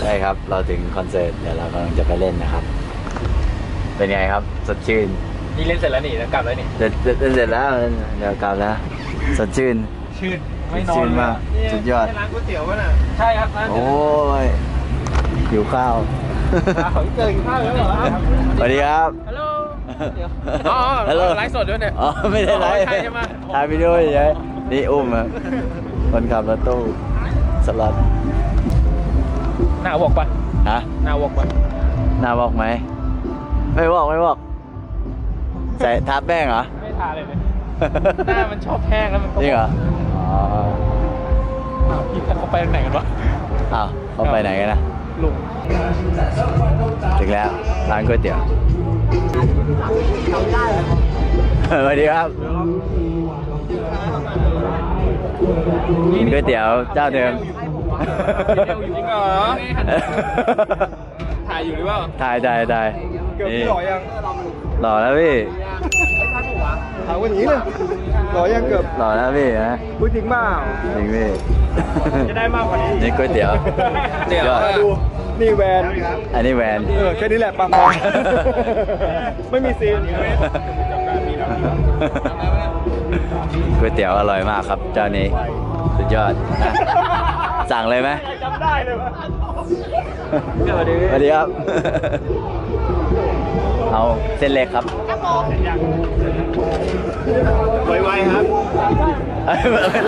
ใช่ครับ เราถึงคอนเสิร์ตเดี๋ยวเรากำลังจะไปเล่นนะครับ เป็นไงครับ สดชื่นนี่เล่นเสร็จแล้วนี่แล้วกลับแล้วนี่เสร็จเสร็จเสร็จแล้วเดี๋ยวกลับแล้วสดชื่น ชื่นสดชื่นมากสุดยอดร้านก๋วยเตี๋ยววะน่ะใช่ครับร้านโอ้ยหิวข้าวของเจอกินข้าวแล้วเหรอสวัสดีครับฮัลโหลอ๋อฮัลโหลไลฟ์สดด้วยเนี่ยอ๋อไม่ได้ไลฟ์อ๋อใช่ใช่ไหมถ่ายวิดีโอเฉยๆนี่อุ้มครับคนขับรถตู้สล็อตห น้าวอกปะฮะหน้าวอกปะหน้าบอกไหม ไม่บอกไม่บอก ใส่ทับแป้งเหรอ ไม่ทาเลยเลยหน้ามันชอบแห้งแล้วมันก็จริงเหรออ๋ออ้าวพี่เขาไปไหนกันวะอ้าวเขาไปไหนกันนะลุงถึงแล้วร้านก๋วยเตี๋ยวสวัสดีครับกินก๋วยเตี๋ยวเจ้าเดิม จริงเหรอถ่ายอยู่หรือเปล่าถ่ายถ่ายถ่ายเกือบนี่หล่อยังหล่อแล้วพี่ถามวันนี้เลยหล่อยังเกือบหล่อแล้วพี่นะพูดจริงเปล่าจริงพี่จะได้มากกว่านี้นี่ก๋วยเตี๋ยวเดี๋ยวยอดดูนี่แวนอันนี้แวนเออแค่นี้แหละปังพอไม่มีซีนก๋วยเตี๋ยวอร่อยมากครับเจ้านี้ สุดยอดนะ สั่งเลยไหมจำได้เลยวะสวัสดีสวัสดีครับ เอาเส้นเล็กครับไวๆครับเอ้ย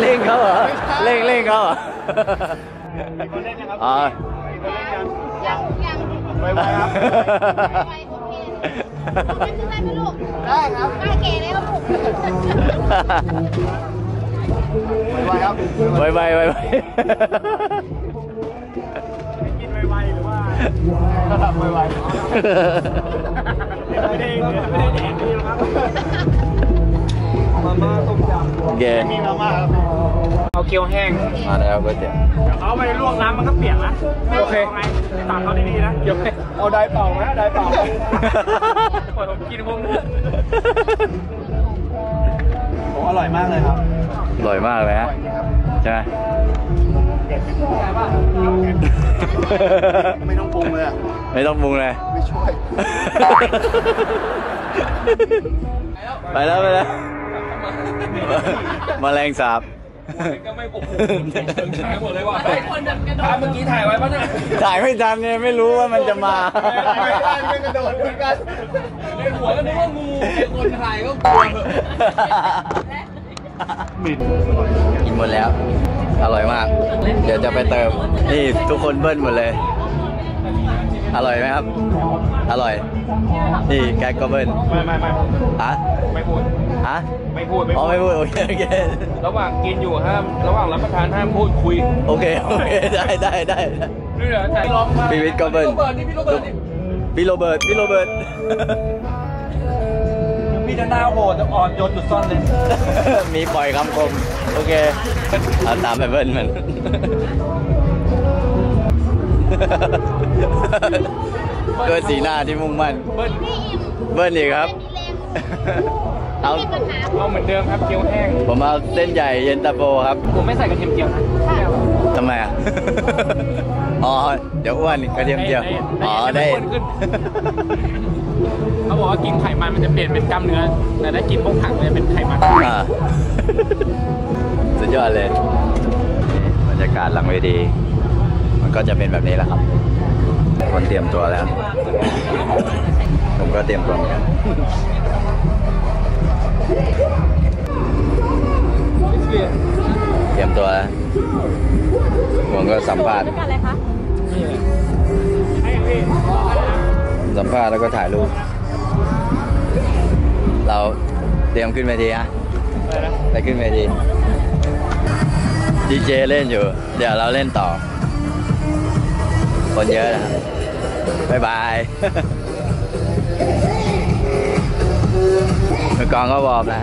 เร่งเขาเหรอเร่งเร่งเขาเหรออ๋อยังยังไวๆครับไปโอเคไม่ซื้อได้ไหมลูกได้ครับได้เก๋เลยครับลูกไวๆครับไวไวไวไว กินไวๆหรือว่าระดับไวๆไม่ได้ไม่ได้แดกนี่หรอกครับมาม่าต้มยำโอเคมีมาม่าครับเอาเกี๊ยวแห้งมาแล้วก๋วยเตี๋ยวเอาไปลวกน้ำมันก็เปียกนะโอเคตักเขาดีๆนะเกี๊ยวเอาได้เปล่าไหมได้เป่าปล่อผมกินพวกนี้โอ้อร่อยมากเลยครับ อร่อยมากเลยฮะใช่ ไหมไม่ต้องปรุงเลยอะไม่ต้องปรุงเลย ไม่ช่วย ไปแล้วไปแล้วแมาแรงสาบก็ไม่ปลุกช้าหมดเลยว่ะถ่ายเมื่อกี้ถ่ายไว้ป่ะเนี่ยถ่ายไม่ทันเนี่ยไม่รู้ว่ามันจะมาไม่ได้ไม่กระโดดเหมือนกันในหัวก็นึกว่างูไอ้คนถ่ายก็กลัว เหอะกินหมดแล้ว อร่อยมาก เดี๋ยวจะไปเติม นี่ทุกคนเบิ้ลหมดเลย อร่อยไหมครับ อร่อย นี่แก๊กก็เบิ้ลไม่ไม่ไม่ฮะไม่พูดฮะไม่พูดไม่อ๋อพูดไม่พูดโอเคโอเค ระหว่างกินอยู่ห้าม ระหว่างรับประทานห้ามพูดคุย โอเคโอเคได้ได้ได้ได้นี่เหรอถ่ายร้องมาพี่วิทย์ก็เบิ้ลพี่โรเบิร์ตนี่พี่โรเบิร์ตนี่พี่โรเบิร์ต พี่โรเบิร์ตพี่จะหน้าโหดจะอ่อนโยนจุดซ่อนเลย มีปล่อยคำคม โอเคเอาตามไปเบิ้ลมัน ด้วยสีหน้าที่มุ่งมั่น เบิ้ลนี่อิ่มเบิ้ลอีกครับ เอามีปัญหาเอาเหมือนเดิมครับเกี๊ยวแห้ง ผมเอาเส้นใหญ่เย็นตาโฟครับ ผมไม่ใส่กระเทียมเจียวนะทำไมอะ อ๋อ เดี๋ยวอ้วนกระเทียมเจียว อ๋อได้อ้วนขึ้นเขาบอกว่ากินไขมันมันจะเปลี่ยนเป็นกล้ามเนื้อ แต่ถ้ากินพวกผักมันจะเป็นไขมันอ่าสุดยอดเลยบรรยากาศหลังเวทีมันก็จะเป็นแบบนี้แหละครับ คนเตรียมตัวแล้ว ผมก็เตรียมตัวเหมือนกัน เตรียมตัวแล้วผมก็สัมภาษณ์อะไรคะสัมภาษณ์แล้วก็ถ่ายรูป เราเตรียมขึ้นเวทีฮะไปขึ้นเวทีดีเจเล่นอยู่ เดี๋ยวเราเล่นต่อ คนเยอะนะครับบ๊ายบายมือกลองก็วอร์มนะ